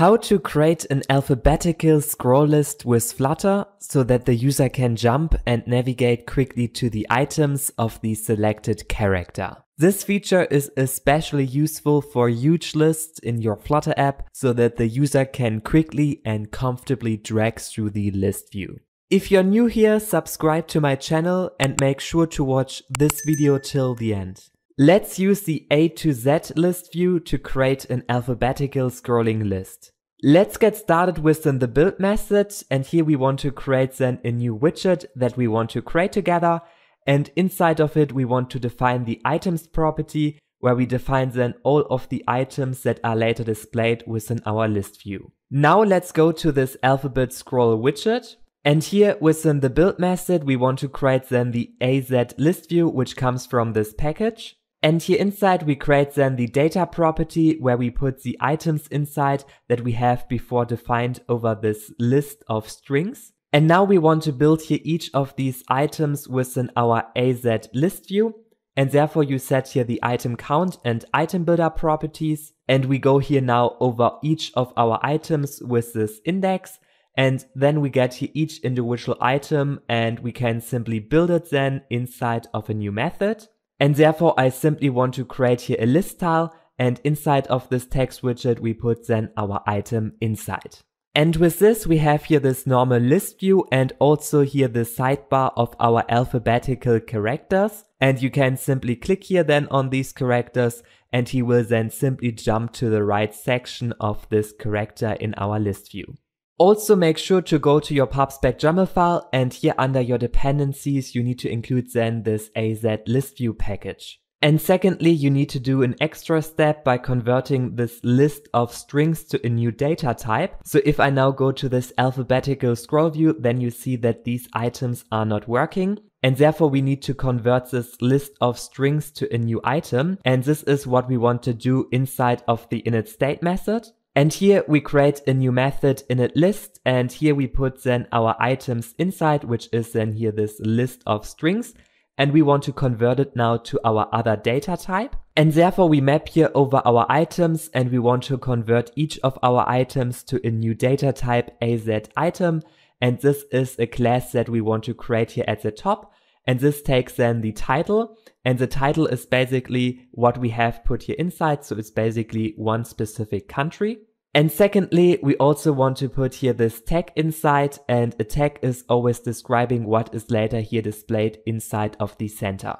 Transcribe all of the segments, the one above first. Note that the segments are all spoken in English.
How to create an alphabetical scroll list with Flutter so that the user can jump and navigate quickly to the items of the selected character. This feature is especially useful for huge lists in your Flutter app so that the user can quickly and comfortably drag through the list view. If you're new here, subscribe to my channel and make sure to watch this video till the end. Let's use the A to Z list view to create an alphabetical scrolling list. Let's get started with the build method and here we want to create then a new widget that we want to create together and inside of it we want to define the items property where we define then all of the items that are later displayed within our list view. Now let's go to this alphabet scroll widget and here within the build method we want to create then the AZ list view which comes from this package. And here inside we create then the data property where we put the items inside that we have before defined over this list of strings. And now we want to build here each of these items within our AZ list view. And therefore you set here the item count and item builder properties. And we go here now over each of our items with this index. And then we get here each individual item and we can simply build it then inside of a new method. And therefore I simply want to create here a list tile and inside of this text widget we put then our item inside. And with this we have here this normal list view and also here the sidebar of our alphabetical characters. And you can simply click here then on these characters and he will then simply jump to the right section of this character in our list view. Also make sure to go to your pubspec file and here under your dependencies you need to include then this AZ list view package. And secondly, you need to do an extra step by converting this list of strings to a new data type. So if I now go to this alphabetical scroll view, then you see that these items are not working. And therefore we need to convert this list of strings to a new item. And this is what we want to do inside of the init state method. And here we create a new method init list and here we put then our items inside, which is then here this list of strings. And we want to convert it now to our other data type. And therefore we map here over our items and we want to convert each of our items to a new data type AZ item. And this is a class that we want to create here at the top. And this takes then the title and the title is basically what we have put here inside. So it's basically one specific country. And secondly, we also want to put here this tag inside and a tag is always describing what is later here displayed inside of the center.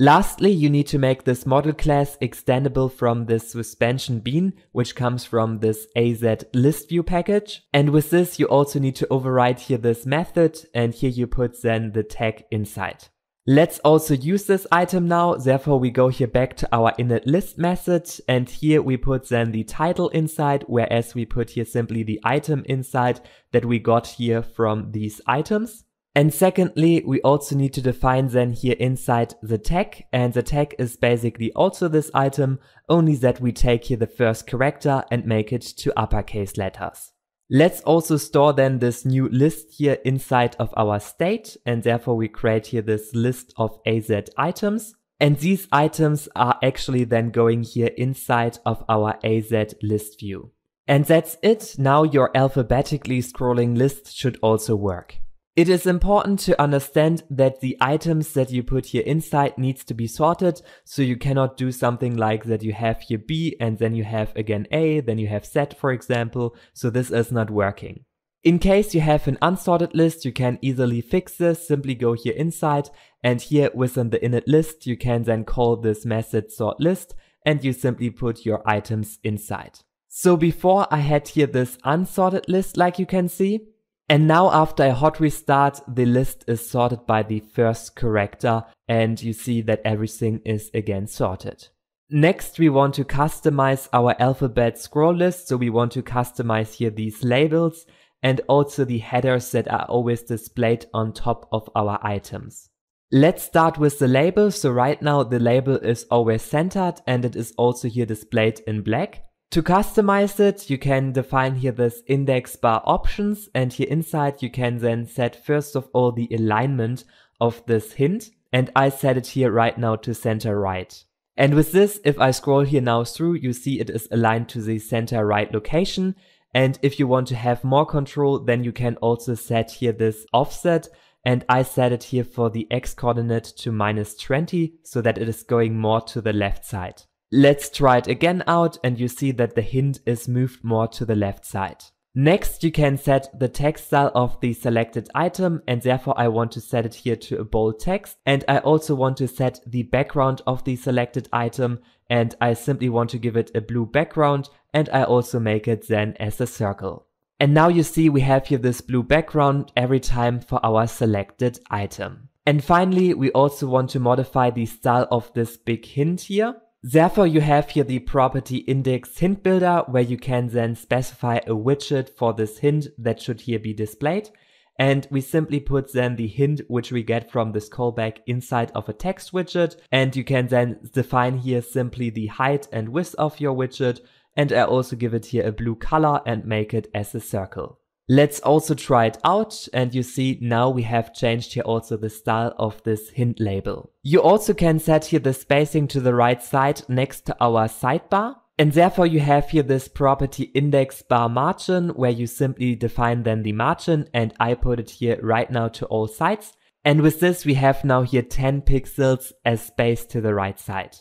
Lastly, you need to make this model class extendable from this suspension bean, which comes from this AZ list view package. And with this, you also need to override here this method and here you put then the tag inside. Let's also use this item now. Therefore, we go here back to our init list method and here we put then the title inside, whereas we put here simply the item inside that we got here from these items. And secondly, we also need to define then here inside the tag and the tag is basically also this item, only that we take here the first character and make it to uppercase letters. Let's also store then this new list here inside of our state and therefore we create here this list of AZ items. And these items are actually then going here inside of our AZ list view. And that's it. Now your alphabetically scrolling list should also work. It is important to understand that the items that you put here inside needs to be sorted. So you cannot do something like that you have here B and then you have again A, then you have Z for example. So this is not working. In case you have an unsorted list, you can easily fix this. Simply go here inside and here within the init list, you can then call this method sort list and you simply put your items inside. So before I had here this unsorted list like you can see, and now after a hot restart, the list is sorted by the first character and you see that everything is again sorted. Next, we want to customize our alphabet scroll list. So we want to customize here these labels and also the headers that are always displayed on top of our items. Let's start with the label. So right now the label is always centered and it is also here displayed in black. To customize it, you can define here this index bar options and here inside you can then set first of all the alignment of this hint and I set it here right now to center right. And with this, if I scroll here now through, you see it is aligned to the center right location. And if you want to have more control, then you can also set here this offset. And I set it here for the x coordinate to minus 20 so that it is going more to the left side. Let's try it again out and you see that the hint is moved more to the left side. Next, you can set the text style of the selected item and therefore I want to set it here to a bold text. And I also want to set the background of the selected item and I simply want to give it a blue background and I also make it then as a circle. And now you see we have here this blue background every time for our selected item. And finally, we also want to modify the style of this big hint here. Therefore, you have here the property index hint builder where you can then specify a widget for this hint that should here be displayed. And we simply put then the hint which we get from this callback inside of a text widget. And you can then define here simply the height and width of your widget. And I also give it here a blue color and make it as a circle. Let's also try it out and you see now we have changed here also the style of this hint label. You also can set here the spacing to the right side next to our sidebar and therefore you have here this property index bar margin where you simply define then the margin and I put it here right now to all sides. And with this we have now here 10 pixels as space to the right side.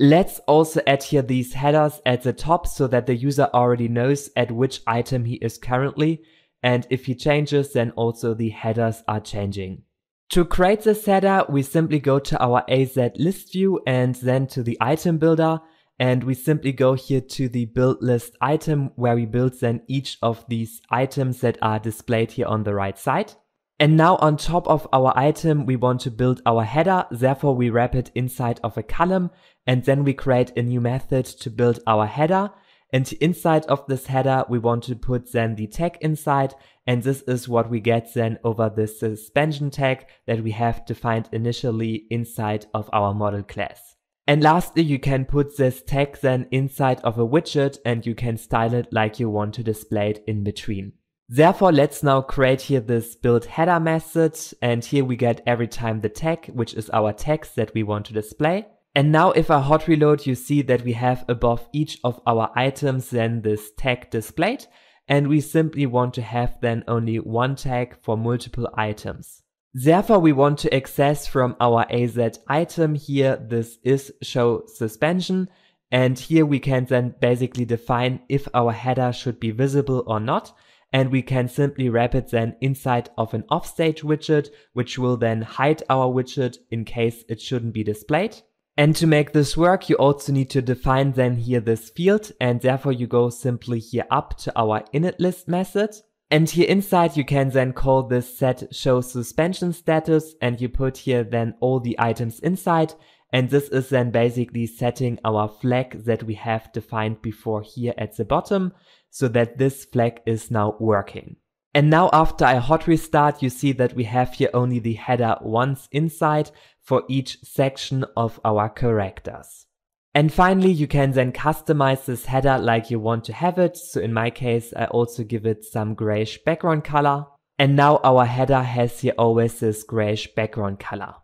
Let's also add here these headers at the top so that the user already knows at which item he is currently and if he changes, then also the headers are changing. To create this header, we simply go to our AZ list view and then to the item builder. And we simply go here to the build list item where we build then each of these items that are displayed here on the right side. And now on top of our item, we want to build our header. Therefore, we wrap it inside of a column and then we create a new method to build our header. And inside of this header, we want to put then the tag inside. And this is what we get then over the suspension tag that we have defined initially inside of our model class. And lastly, you can put this tag then inside of a widget and you can style it like you want to display it in between. Therefore, let's now create here this build header method. And here we get every time the tag, which is our text that we want to display. And now if I hot reload, you see that we have above each of our items then this tag displayed. And we simply want to have then only one tag for multiple items. Therefore, we want to access from our AZ item here, this is show suspension. And here we can then basically define if our header should be visible or not. And we can simply wrap it then inside of an offstage widget, which will then hide our widget in case it shouldn't be displayed. And to make this work, you also need to define then here this field and therefore you go simply here up to our init list method. And here inside you can then call this set show suspension status and you put here then all the items inside. And this is then basically setting our flag that we have defined before here at the bottom so that this flag is now working. And now after I hot restart, you see that we have here only the header once inside for each section of our characters. And finally, you can then customize this header like you want to have it. So in my case, I also give it some grayish background color. And now our header has here always this grayish background color.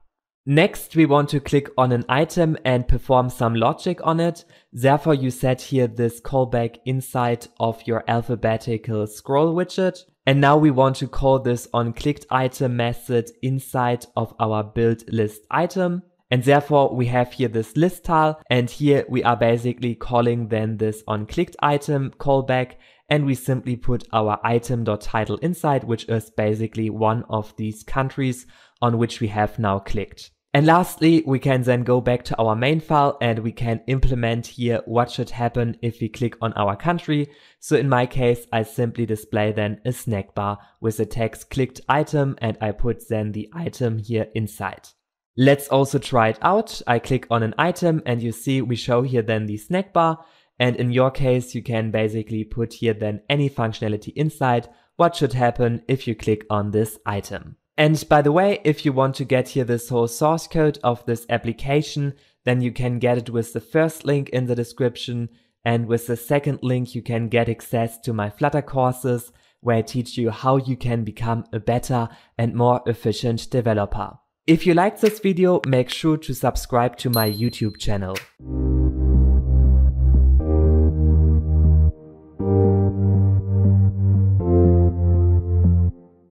Next, we want to click on an item and perform some logic on it. Therefore, you set here this callback inside of your alphabetical scroll widget. And now we want to call this on clicked item method inside of our build list item. And therefore we have here this list tile and here we are basically calling then this on clicked item callback and we simply put our item.title inside, which is basically one of these countries on which we have now clicked. And lastly, we can then go back to our main file and we can implement here what should happen if we click on our country. So in my case, I simply display then a snack bar with the text clicked item and I put then the item here inside. Let's also try it out. I click on an item and you see we show here then the snack bar. And in your case, you can basically put here then any functionality inside. What should happen if you click on this item? And by the way, if you want to get here this whole source code of this application, then you can get it with the first link in the description. And with the second link, you can get access to my Flutter courses where I teach you how you can become a better and more efficient developer. If you liked this video, make sure to subscribe to my YouTube channel.